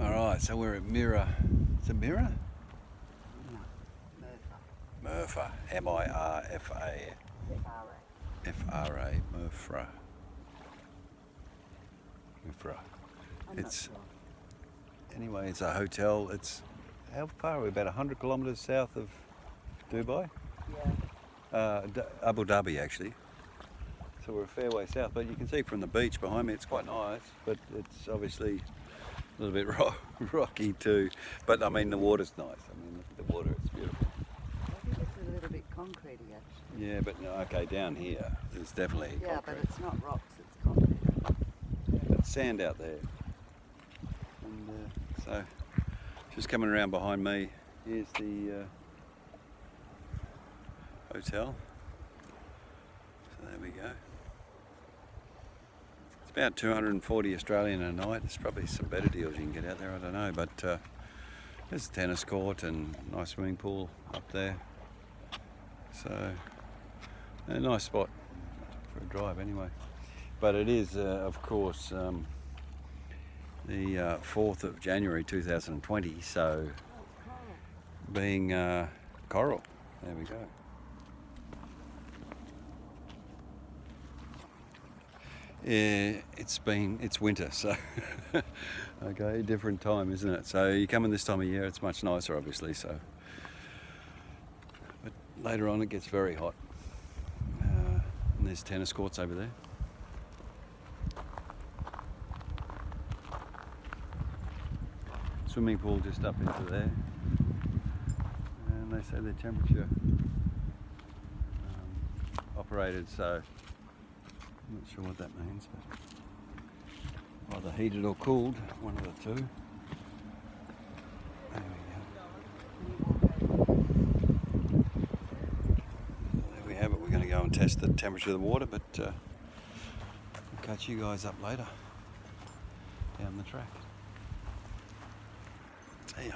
All right, so we're at Mirror. Is it Mirror? Murpha. M-I-R-F-A. F-R-A. Murfra. Murfra. It's anyway. It's a hotel. It's how far are we? About 100 kilometres south of Dubai. Yeah. Uh, D- Abu Dhabi, actually. So we're a fair way south, but you can see from the beach behind me, it's quite nice. But it's obviously a little bit ro- rocky too. But I mean, the water's nice. I mean, look at the water; it's beautiful. I think it's a little bit concretey actually. Yeah, but no, okay, down here, there's definitely Yeah, but it's not rocks, it's concrete. It's sand out there. And uh, so, just coming around behind me, here's the uh, hotel. So there we go. About 240 Australian a night. There's probably some better deals you can get out there, I don't know. But uh, there's a tennis court and nice swimming pool up there. So, a nice spot for a drive anyway. But it is, uh, of course, um, the uh, 4th of January 2020, so being uh, coral. There we go. Yeah, it's been, it's winter, so okay, different time, isn't it? So you come in this time of year, it's much nicer, obviously. So, but later on, it gets very hot. Uh, and there's tennis courts over there. Swimming pool just up into there, and they say the temperature um, operated. So I'm not sure what that means, but either heated or cooled, one of the two. There we go. There we have it. We're going to go and test the temperature of the water, but uh, I'll catch you guys up later down the track. See ya.